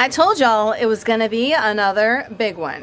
I told y'all it was gonna be another big one.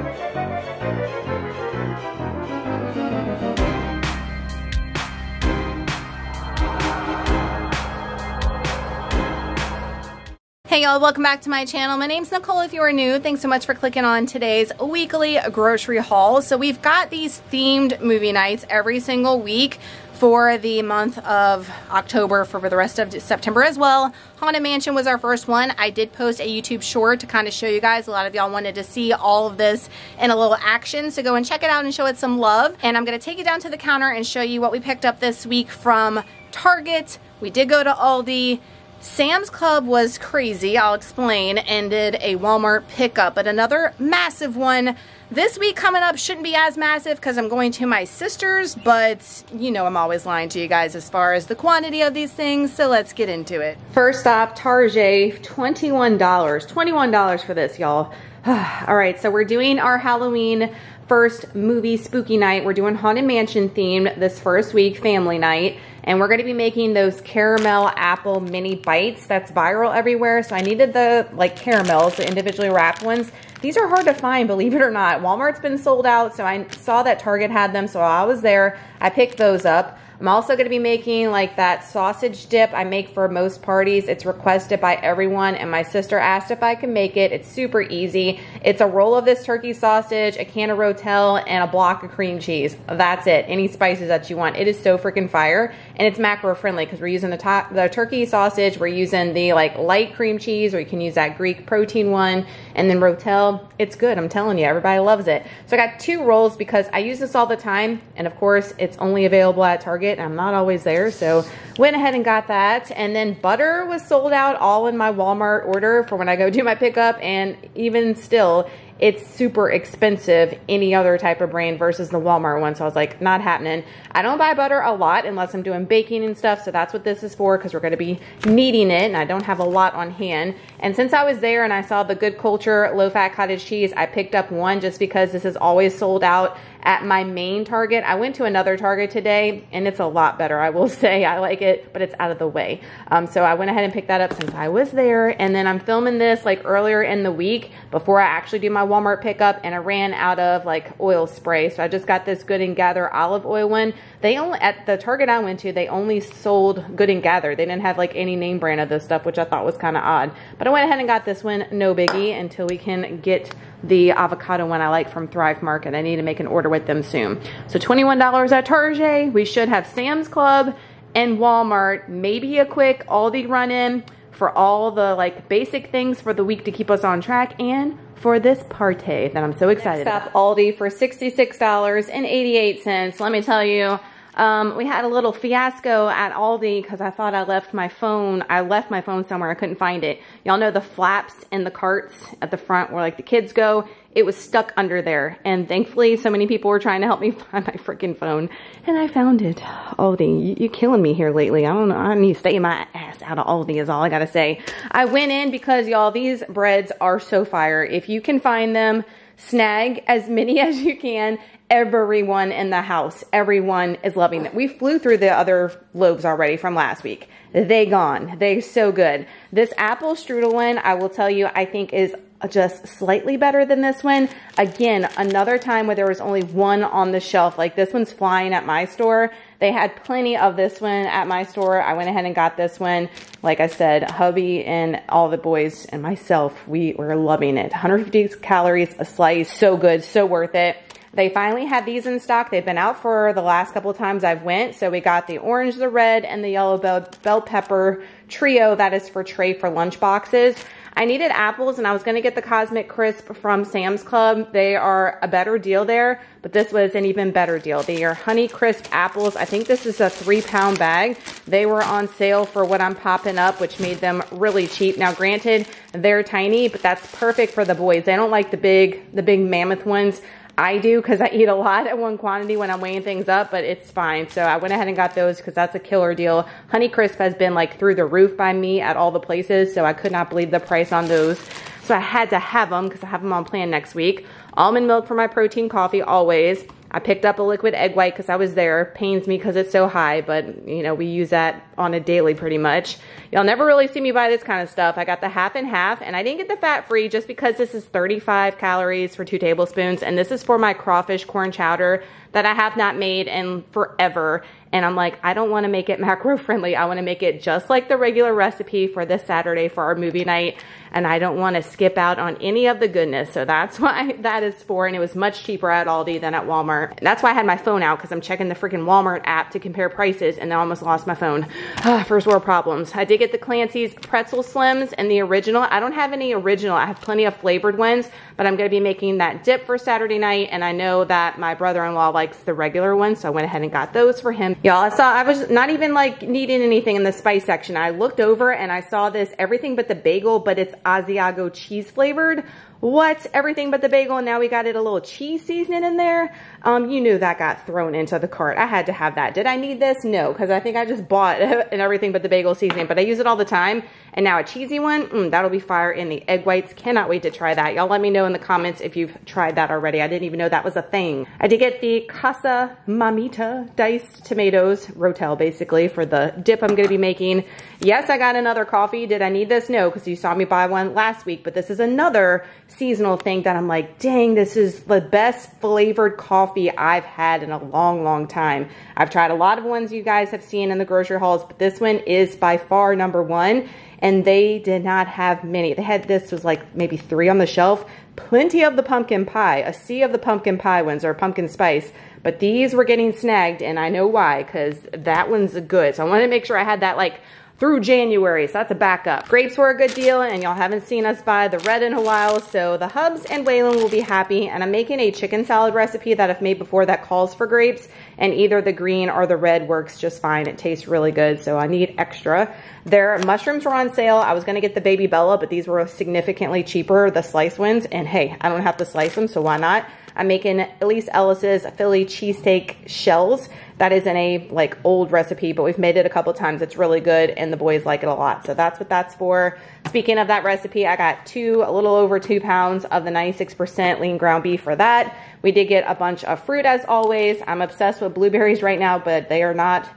Hey y'all, welcome back to my channel. My name's Nicole if you are new. Thanks so much for clicking on today's weekly grocery haul. So we've got these themed movie nights every single week for the month of October for the rest of September as well. Haunted Mansion was our first one. I did post a YouTube short to kind of show you guys. A lot of y'all wanted to see all of this in a little action. So go and check it out and show it some love. And I'm going to take you down to the counter and show you what we picked up this week from Target. We did go to Aldi. Sam's Club was crazy, I'll explain, and did a Walmart pickup. But another massive one this week coming up shouldn't be as massive because I'm going to my sister's, but you know I'm always lying to you guys as far as the quantity of these things, so let's get into it. First stop, Target, $21. $21 for this, y'all. All right, so we're doing our Halloween first movie spooky night. We're doing Haunted Mansion themed this first week, family night. And we're gonna be making those caramel apple mini bites that's viral everywhere. So I needed the like caramels, the individually wrapped ones. These are hard to find, believe it or not. Walmart's been sold out, so I saw that Target had them, so I was there. I picked those up. I'm also going to be making like that sausage dip I make for most parties. It's requested by everyone and my sister asked if I can make it. It's super easy. It's a roll of this turkey sausage, a can of Rotel, and a block of cream cheese. That's it. Any spices that you want. It is so freaking fire and it's macro friendly because we're using the, top, the turkey sausage. We're using the like light cream cheese or you can use that Greek protein one and then Rotel. It's good. I'm telling you, everybody loves it. So I got two rolls because I use this all the time and of course it's only available at Target. I'm not always there, so went ahead and got that. And then butter was sold out all in my Walmart order for when I go do my pickup. And even still, it's super expensive any other type of brand versus the Walmart one. So I was like, not happening. I don't buy butter a lot unless I'm doing baking and stuff. So that's what this is for because we're going to be needing it and I don't have a lot on hand. And since I was there and I saw the Good Culture low fat cottage cheese, I picked up one just because this is always sold out at my main Target. I went to another Target today and it's a lot better, I will say. I like it, but it's out of the way. Um, so I went ahead and picked that up since I was there. And then I'm filming this like earlier in the week before I actually do my Walmart pickup and I ran out of like oil spray. So I just got this Good and Gather olive oil one. They only, at the Target I went to, they only sold Good and Gather. They didn't have like any name brand of this stuff, which I thought was kind of odd. But I went ahead and got this one, no biggie, until we can get the avocado one I like from Thrive Market. I need to make an order with them soon. So $21 at Target. We should have Sam's Club and Walmart, maybe a quick Aldi run-in for all the like basic things for the week to keep us on track and for this party that I'm so excited Next up, about. Aldi for $66.88. Let me tell you, um, we had a little fiasco at Aldi because I thought I left my phone. I left my phone somewhere. I couldn't find it. Y'all know the flaps in the carts at the front where like the kids go. It was stuck under there. And thankfully, so many people were trying to help me find my freaking phone. And I found it. Aldi, you, are killing me here lately. I don't know. I need to stay my ass out of Aldi is all I got to say. I went in because y'all, these breads are so fire. If you can find them, snag as many as you can everyone in the house, everyone is loving it. We flew through the other loaves already from last week. They gone. They so good. This apple strudel one, I will tell you, I think is just slightly better than this one. Again, another time where there was only one on the shelf. Like this one's flying at my store. They had plenty of this one at my store. I went ahead and got this one. Like I said, hubby and all the boys and myself, we were loving it. 150 calories a slice. So good, so worth it. They finally had these in stock. They've been out for the last couple of times I've went. So we got the orange, the red, and the yellow bell, bell pepper trio. That is for tray for lunch boxes. I needed apples and I was going to get the Cosmic Crisp from Sam's Club. They are a better deal there, but this was an even better deal. They are Honey Crisp apples. I think this is a three pound bag. They were on sale for what I'm popping up, which made them really cheap. Now granted, they're tiny, but that's perfect for the boys. They don't like the big, the big mammoth ones. I do because I eat a lot at one quantity when I'm weighing things up, but it's fine. So I went ahead and got those because that's a killer deal. Honey Crisp has been like through the roof by me at all the places, so I could not believe the price on those. So I had to have them because I have them on plan next week. Almond milk for my protein coffee, always. I picked up a liquid egg white because I was there. Pains me because it's so high, but you know, we use that on a daily pretty much. Y'all never really see me buy this kind of stuff. I got the half and half and I didn't get the fat free just because this is 35 calories for two tablespoons and this is for my crawfish corn chowder that I have not made in forever. And I'm like, I don't want to make it macro friendly. I want to make it just like the regular recipe for this Saturday for our movie night. And I don't want to skip out on any of the goodness. So that's why that is for. And it was much cheaper at Aldi than at Walmart. And that's why I had my phone out because I'm checking the freaking Walmart app to compare prices. And I almost lost my phone. First world problems. I did get the Clancy's pretzel slims and the original. I don't have any original. I have plenty of flavored ones, but I'm going to be making that dip for Saturday night. And I know that my brother-in-law likes the regular ones. So I went ahead and got those for him. Y'all, I saw, I was not even like needing anything in the spice section. I looked over and I saw this everything but the bagel, but it's Asiago cheese flavored what? Everything but the bagel, and now we got it a little cheese seasoning in there. Um, you knew that got thrown into the cart. I had to have that. Did I need this? No, because I think I just bought an everything but the bagel seasoning, but I use it all the time. And now a cheesy one, mm, that'll be fire in the egg whites. Cannot wait to try that. Y'all let me know in the comments if you've tried that already. I didn't even know that was a thing. I did get the Casa Mamita diced tomatoes, Rotel basically, for the dip I'm gonna be making. Yes, I got another coffee. Did I need this? No, because you saw me buy one last week, but this is another seasonal thing that I'm like, dang, this is the best flavored coffee I've had in a long, long time. I've tried a lot of ones you guys have seen in the grocery hauls, but this one is by far number one. And they did not have many. They had this was like maybe three on the shelf. Plenty of the pumpkin pie, a sea of the pumpkin pie ones or pumpkin spice. But these were getting snagged and I know why because that one's good. So I wanted to make sure I had that like through January, so that's a backup. Grapes were a good deal, and y'all haven't seen us buy the red in a while, so the Hubs and Waylon will be happy, and I'm making a chicken salad recipe that I've made before that calls for grapes, and either the green or the red works just fine. It tastes really good, so I need extra. Their mushrooms were on sale. I was gonna get the Baby Bella, but these were significantly cheaper, the slice ones, and hey, I don't have to slice them, so why not? I'm making Elyse Ellis's Philly cheesesteak shells. That is in a like old recipe, but we've made it a couple times. It's really good and the boys like it a lot. So that's what that's for. Speaking of that recipe, I got two, a little over two pounds of the 96% lean ground beef for that. We did get a bunch of fruit as always. I'm obsessed with blueberries right now, but they are not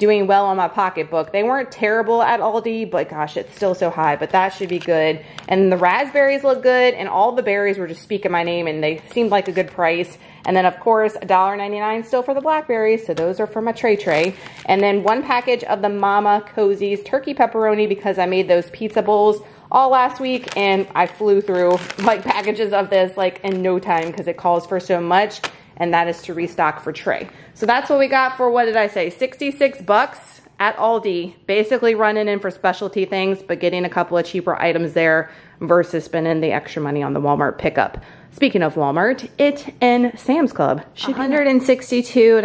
doing well on my pocketbook. They weren't terrible at Aldi, but gosh, it's still so high, but that should be good. And the raspberries look good, and all the berries were just speaking my name, and they seemed like a good price. And then, of course, $1.99 still for the blackberries, so those are for my tray tray. And then one package of the Mama Cozzi's turkey pepperoni because I made those pizza bowls all last week, and I flew through like packages of this like in no time because it calls for so much and that is to restock for Trey. So that's what we got for, what did I say, 66 bucks at Aldi, basically running in for specialty things, but getting a couple of cheaper items there versus spending the extra money on the Walmart pickup. Speaking of Walmart, it and Sam's Club. $162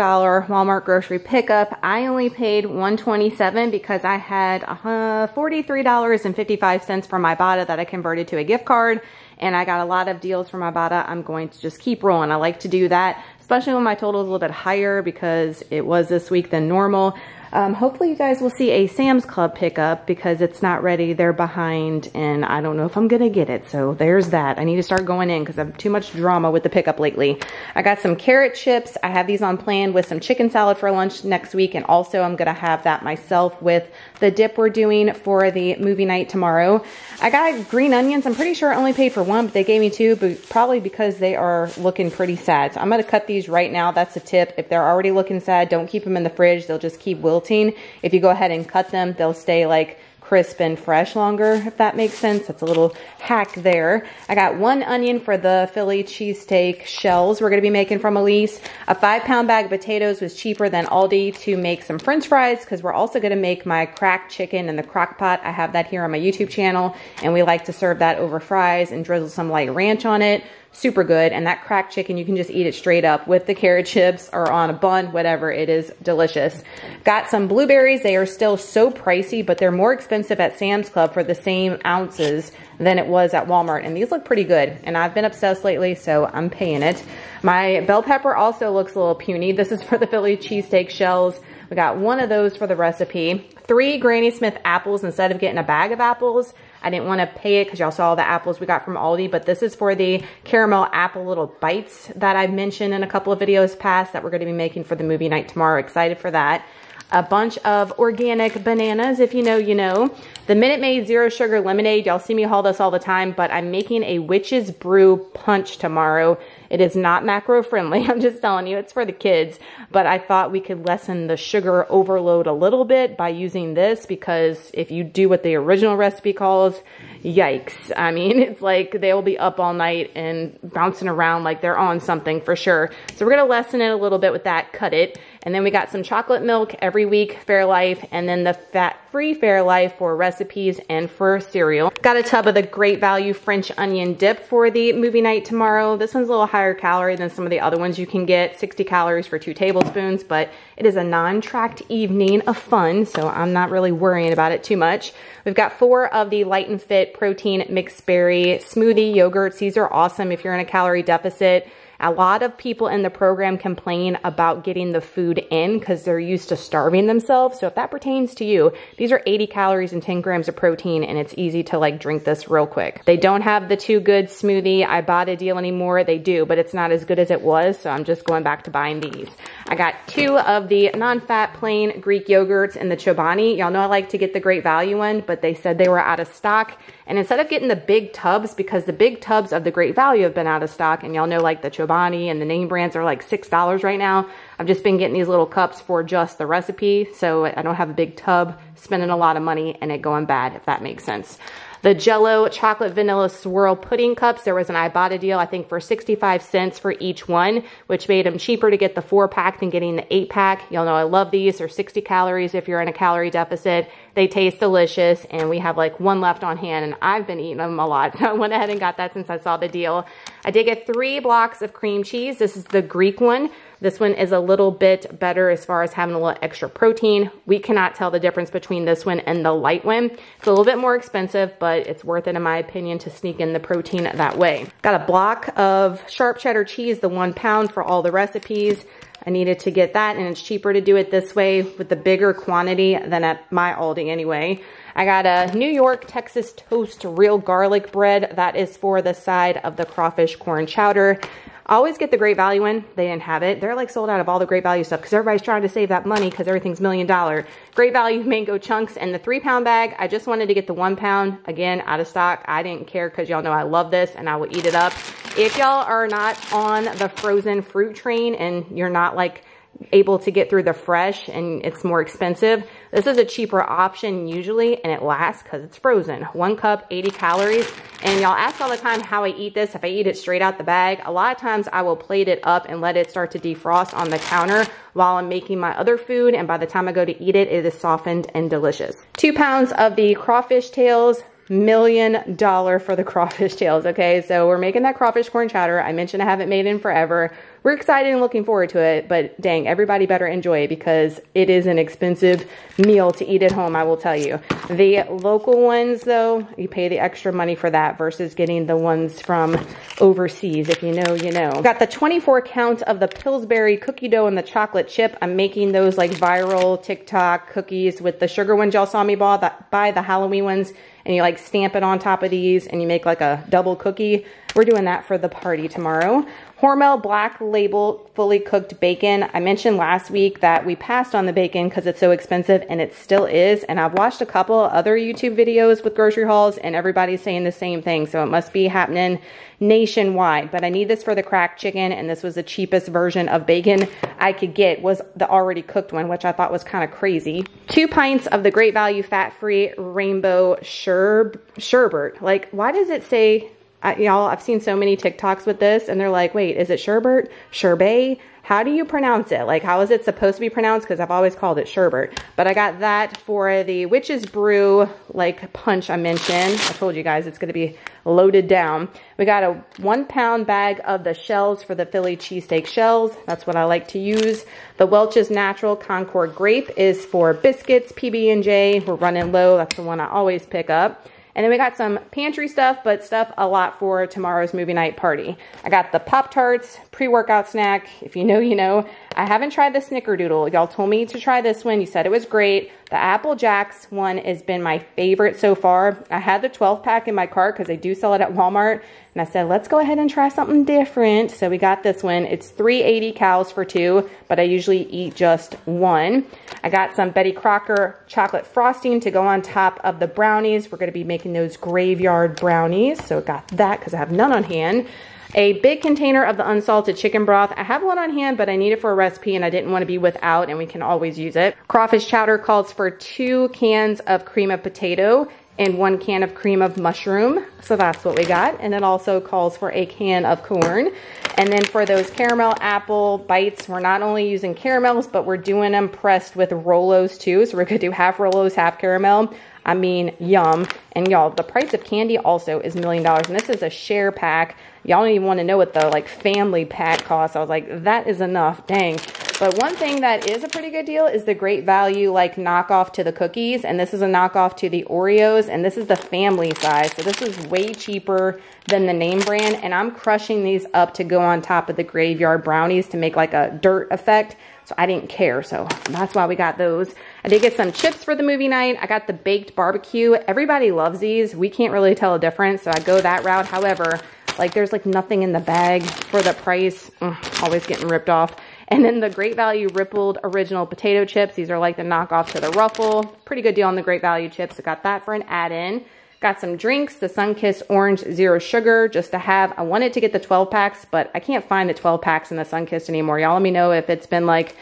Walmart grocery pickup. I only paid 127 because I had uh, $43.55 for my Ibotta that I converted to a gift card and I got a lot of deals from Ibotta. I'm going to just keep rolling. I like to do that, especially when my total is a little bit higher because it was this week than normal. Um, hopefully you guys will see a Sam's Club pickup because it's not ready. They're behind and I don't know if I'm going to get it. So there's that. I need to start going in because I have too much drama with the pickup lately. I got some carrot chips. I have these on plan with some chicken salad for lunch next week. And also I'm going to have that myself with the dip we're doing for the movie night tomorrow. I got green onions. I'm pretty sure I only paid for one, but they gave me two, but probably because they are looking pretty sad. So I'm going to cut these right now. That's a tip. If they're already looking sad, don't keep them in the fridge. They'll just keep wilting wilting. If you go ahead and cut them, they'll stay like crisp and fresh longer, if that makes sense. That's a little hack there. I got one onion for the Philly cheesesteak shells we're to be making from Elyse. A five pound bag of potatoes was cheaper than Aldi to make some french fries because we're also to make my cracked chicken in the crock pot. I have that here on my YouTube channel and we like to serve that over fries and drizzle some light ranch on it super good. And that cracked chicken, you can just eat it straight up with the carrot chips or on a bun, whatever. It is delicious. Got some blueberries. They are still so pricey, but they're more expensive at Sam's Club for the same ounces than it was at Walmart. And these look pretty good. And I've been obsessed lately, so I'm paying it. My bell pepper also looks a little puny. This is for the Philly cheesesteak shells. We got one of those for the recipe. Three Granny Smith apples instead of getting a bag of apples. I didn't want to pay it because y'all saw all the apples we got from Aldi, but this is for the caramel apple little bites that I've mentioned in a couple of videos past that we're going to be making for the movie night tomorrow. Excited for that a bunch of organic bananas. If you know, you know. The Minute Maid Zero Sugar Lemonade. Y'all see me haul this all the time, but I'm making a Witch's Brew Punch tomorrow. It is not macro friendly. I'm just telling you, it's for the kids. But I thought we could lessen the sugar overload a little bit by using this because if you do what the original recipe calls, yikes. I mean, it's like they'll be up all night and bouncing around like they're on something for sure. So we're gonna lessen it a little bit with that, cut it. And then we got some chocolate milk every week, Fairlife, and then the fat-free Fairlife for recipes and for cereal. Got a tub of the Great Value French Onion Dip for the movie night tomorrow. This one's a little higher calorie than some of the other ones you can get, 60 calories for two tablespoons, but it is a non-tracked evening of fun, so I'm not really worrying about it too much. We've got four of the Light and Fit protein mixed berry smoothie yogurts. These are awesome if you're in a calorie deficit. A lot of people in the program complain about getting the food in because they're used to starving themselves. So if that pertains to you, these are 80 calories and 10 grams of protein and it's easy to like drink this real quick. They don't have the Too Good smoothie Ibotta deal anymore. They do, but it's not as good as it was. So I'm just going back to buying these. I got two of the non-fat plain Greek yogurts and the Chobani. Y'all know I like to get the great value one, but they said they were out of stock. And instead of getting the big tubs, because the big tubs of the great value have been out of stock, and y'all know like the Chobani and the name brands are like $6 right now, I've just been getting these little cups for just the recipe, so I don't have a big tub, spending a lot of money, and it going bad, if that makes sense. The Jello Chocolate Vanilla Swirl Pudding Cups, there was an Ibotta deal, I think for 65 cents for each one, which made them cheaper to get the four pack than getting the eight pack. Y'all know I love these. They're 60 calories if you're in a calorie deficit. They taste delicious and we have like one left on hand and I've been eating them a lot. So I went ahead and got that since I saw the deal. I did get three blocks of cream cheese. This is the Greek one. This one is a little bit better as far as having a little extra protein. We cannot tell the difference between this one and the light one. It's a little bit more expensive, but it's worth it in my opinion to sneak in the protein that way. Got a block of sharp cheddar cheese, the one pound for all the recipes. I needed to get that and it's cheaper to do it this way with the bigger quantity than at my Aldi anyway. I got a New York Texas Toast Real Garlic Bread. That is for the side of the crawfish corn chowder. Always get the great value one. They didn't have it. They're like sold out of all the great value stuff because everybody's trying to save that money because everything's million dollar. Great value mango chunks and the three pound bag. I just wanted to get the one pound. Again, out of stock. I didn't care because y'all know I love this and I will eat it up. If y'all are not on the frozen fruit train and you're not like able to get through the fresh and it's more expensive. This is a cheaper option usually and it lasts because it's frozen. One cup, 80 calories. And y'all ask all the time how I eat this. If I eat it straight out the bag, a lot of times I will plate it up and let it start to defrost on the counter while I'm making my other food. And by the time I go to eat it, it is softened and delicious. Two pounds of the crawfish tails million dollar for the crawfish tails, okay? So we're making that crawfish corn chowder. I mentioned I haven't made in forever. We're excited and looking forward to it, but dang, everybody better enjoy it because it is an expensive meal to eat at home, I will tell you. The local ones though, you pay the extra money for that versus getting the ones from overseas. If you know, you know. Got the 24 count of the Pillsbury cookie dough and the chocolate chip. I'm making those like viral TikTok cookies with the sugar ones y'all saw me buy, the Halloween ones and you like stamp it on top of these and you make like a double cookie. We're doing that for the party tomorrow. Hormel Black Label fully cooked bacon. I mentioned last week that we passed on the bacon because it's so expensive and it still is. And I've watched a couple other YouTube videos with grocery hauls and everybody's saying the same thing. So it must be happening nationwide. But I need this for the cracked chicken and this was the cheapest version of bacon I could get was the already cooked one, which I thought was kind of crazy. Two pints of the Great Value fat-free rainbow sherb sherbet. Like, why does it say y'all, I've seen so many TikToks with this and they're like, wait, is it sherbet? Sherbet? How do you pronounce it? Like, how is it supposed to be pronounced? Because I've always called it sherbet. But I got that for the Witch's Brew, like, punch I mentioned. I told you guys it's going to be loaded down. We got a one pound bag of the shells for the Philly cheesesteak shells. That's what I like to use. The Welch's Natural Concord Grape is for biscuits, PB&J. We're running low. That's the one I always pick up. And then we got some pantry stuff, but stuff a lot for tomorrow's movie night party. I got the Pop-Tarts, pre-workout snack. If you know, you know. I haven't tried the Snickerdoodle. Y'all told me to try this one. You said it was great. The Apple Jacks one has been my favorite so far. I had the 12 pack in my cart because they do sell it at Walmart. And I said, let's go ahead and try something different. So we got this one. It's 380 calories for two, but I usually eat just one. I got some Betty Crocker chocolate frosting to go on top of the brownies. We're going to be making those graveyard brownies. So I got that because I have none on hand a big container of the unsalted chicken broth. I have one on hand, but I need it for a recipe and I didn't want to be without and we can always use it. Crawfish chowder calls for two cans of cream of potato and one can of cream of mushroom. So that's what we got. And it also calls for a can of corn. And then for those caramel apple bites, we're not only using caramels, but we're doing them pressed with Rolos too. So we're gonna do half Rolos, half caramel. I mean, yum. And y'all, the price of candy also is million dollars. And this is a share pack. Y'all don't even want to know what the like family pack costs. I was like, that is enough. Dang. But one thing that is a pretty good deal is the great value like knockoff to the cookies. And this is a knockoff to the Oreos. And this is the family size. So this is way cheaper than the name brand. And I'm crushing these up to go on top of the graveyard brownies to make like a dirt effect. So I didn't care. So that's why we got those. I did get some chips for the movie night. I got the baked barbecue. Everybody loves these. We can't really tell a difference. So I go that route. However, like there's like nothing in the bag for the price. Ugh, always getting ripped off. And then the Great Value Rippled Original Potato Chips. These are like the knockoff to the Ruffle. Pretty good deal on the Great Value chips. I got that for an add-in. Got some drinks, the Sunkist Orange Zero Sugar, just to have. I wanted to get the 12 packs, but I can't find the 12 packs in the Sunkist anymore. Y'all let me know if it's been like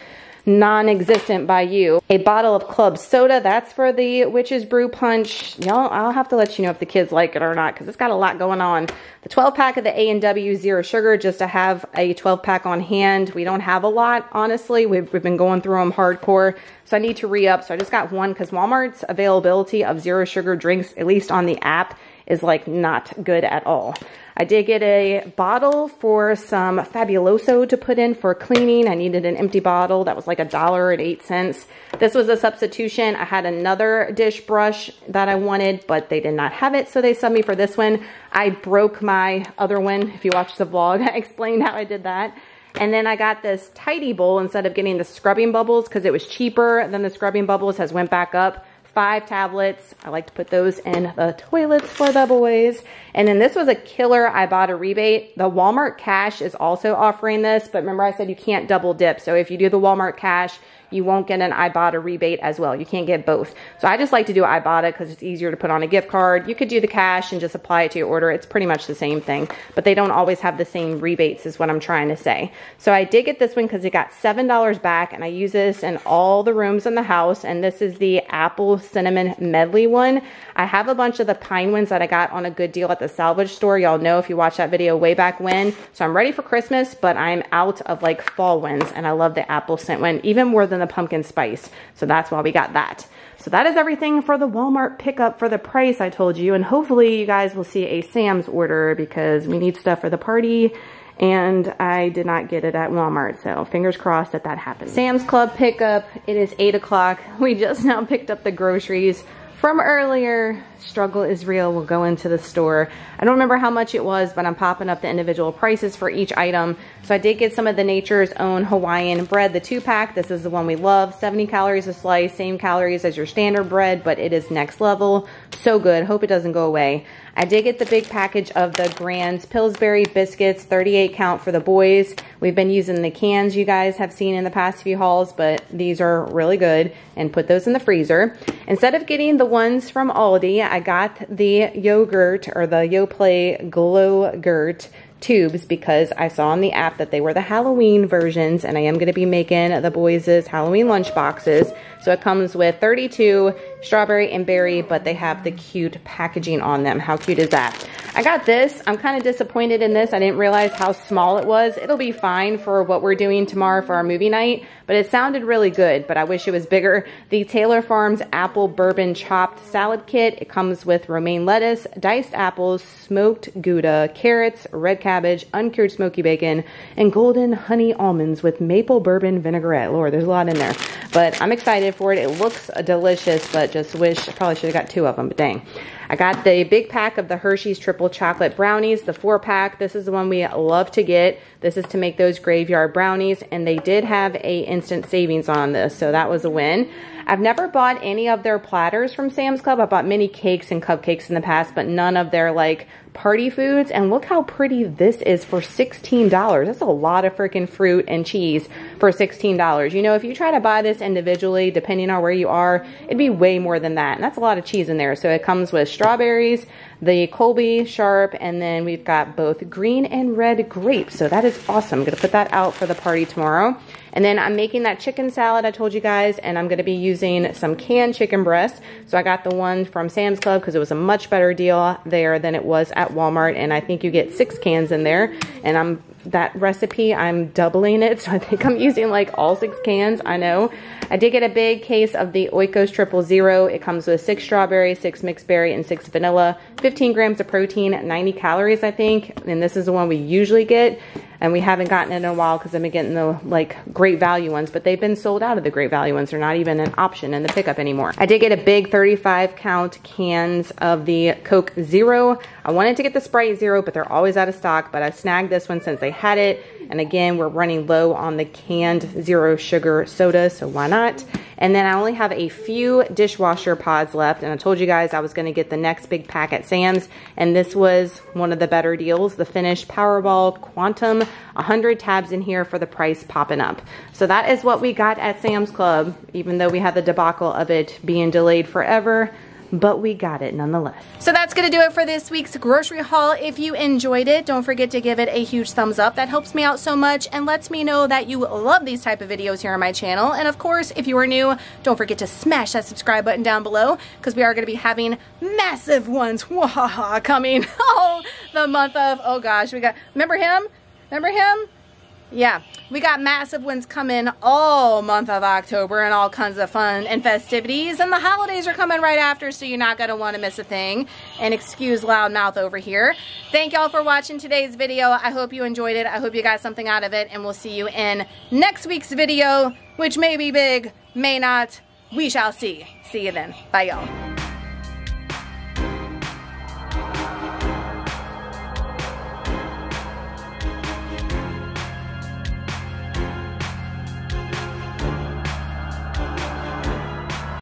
non-existent by you. A bottle of club soda, that's for the Witch's Brew Punch. Y'all, I'll have to let you know if the kids like it or not because it's got a lot going on. The 12 pack of the A&W Zero Sugar, just to have a 12 pack on hand. We don't have a lot, honestly. We've, we've been going through them hardcore. So I need to re-up. So I just got one because Walmart's availability of zero sugar drinks, at least on the app, is like not good at all. I did get a bottle for some Fabuloso to put in for cleaning. I needed an empty bottle. That was like a dollar and eight cents. This was a substitution. I had another dish brush that I wanted, but they did not have it. So they subbed me for this one. I broke my other one. If you watch the vlog, I explained how I did that. And then I got this Ty-D-Bol instead of getting the scrubbing bubbles because it was cheaper than the scrubbing bubbles has went back up five tablets. I like to put those in the toilets for the boys. And then this was a killer Ibotta rebate. The Walmart Cash is also offering this, but remember I said you can't double dip. So if you do the Walmart Cash, you won't get an Ibotta rebate as well. You can't get both. So I just like to do Ibotta because it's easier to put on a gift card. You could do the cash and just apply it to your order. It's pretty much the same thing, but they don't always have the same rebates is what I'm trying to say. So I did get this one because it got $7 back and I use this in all the rooms in the house. And this is the apple cinnamon medley one. I have a bunch of the pine ones that I got on a good deal at the salvage store. Y'all know if you watched that video way back when. So I'm ready for Christmas, but I'm out of like fall ones and I love the apple scent one even more than the pumpkin spice. So that's why we got that. So that is everything for the Walmart pickup for the price I told you. And hopefully you guys will see a Sam's order because we need stuff for the party and I did not get it at Walmart. So fingers crossed that that happens. Sam's Club pickup. It is 8 o'clock. We just now picked up the groceries from earlier, struggle is real. We'll go into the store. I don't remember how much it was, but I'm popping up the individual prices for each item. So I did get some of the Nature's Own Hawaiian bread, the two pack. This is the one we love. 70 calories a slice, same calories as your standard bread, but it is next level. So good. Hope it doesn't go away. I did get the big package of the Grand's Pillsbury biscuits, 38 count for the boys. We've been using the cans you guys have seen in the past few hauls, but these are really good and put those in the freezer. Instead of getting the ones from Aldi, I got the yogurt or the Yoplait Glow-Gurt tubes because I saw on the app that they were the Halloween versions and I am going to be making the boys' Halloween lunch boxes. So it comes with 32 strawberry and berry, but they have the cute packaging on them. How cute is that? I got this. I'm kind of disappointed in this. I didn't realize how small it was. It'll be fine for what we're doing tomorrow for our movie night, but it sounded really good, but I wish it was bigger. The Taylor Farms Apple Bourbon Chopped Salad Kit. It comes with romaine lettuce, diced apples, smoked Gouda, carrots, red cabbage, uncured smoky bacon, and golden honey almonds with maple bourbon vinaigrette. Lord, there's a lot in there, but I'm excited for it. It looks delicious, but just wish I probably should have got two of them, but dang. I got the big pack of the Hershey's Triple Chocolate Brownies, the four pack. This is the one we love to get. This is to make those graveyard brownies, and they did have a instant savings on this, so that was a win. I've never bought any of their platters from Sam's Club. I bought many cakes and cupcakes in the past, but none of their like party foods. And look how pretty this is for $16. That's a lot of freaking fruit and cheese for $16. You know, if you try to buy this individually, depending on where you are, it'd be way more than that. And that's a lot of cheese in there. So it comes with strawberries, the Colby Sharp, and then we've got both green and red grapes. So that is awesome. I'm going to put that out for the party tomorrow. And then I'm making that chicken salad I told you guys, and I'm gonna be using some canned chicken breast. So I got the one from Sam's Club because it was a much better deal there than it was at Walmart, and I think you get six cans in there. And I'm that recipe, I'm doubling it, so I think I'm using like all six cans, I know. I did get a big case of the Oikos Triple Zero. It comes with six strawberry, six mixed berry, and six vanilla. 15 grams of protein, 90 calories, I think. And this is the one we usually get and we haven't gotten it in a while because I've been getting the like great value ones, but they've been sold out of the great value ones. They're not even an option in the pickup anymore. I did get a big 35 count cans of the Coke Zero. I wanted to get the Sprite Zero, but they're always out of stock, but I snagged this one since they had it. And again, we're running low on the canned zero sugar soda, so why not? And then I only have a few dishwasher pods left. And I told you guys I was going to get the next big pack at Sam's. And this was one of the better deals. The Finish Powerball Quantum. 100 tabs in here for the price popping up. So that is what we got at Sam's Club. Even though we had the debacle of it being delayed forever but we got it nonetheless. So that's going to do it for this week's grocery haul. If you enjoyed it, don't forget to give it a huge thumbs up. That helps me out so much and lets me know that you love these type of videos here on my channel. And of course, if you are new, don't forget to smash that subscribe button down below because we are going to be having massive ones coming. Oh, the month of, oh gosh, we got, remember him? Remember him? Yeah, we got massive ones coming all month of October and all kinds of fun and festivities. And the holidays are coming right after, so you're not going to want to miss a thing. And excuse loud mouth over here. Thank y'all for watching today's video. I hope you enjoyed it. I hope you got something out of it. And we'll see you in next week's video, which may be big, may not. We shall see. See you then. Bye, y'all.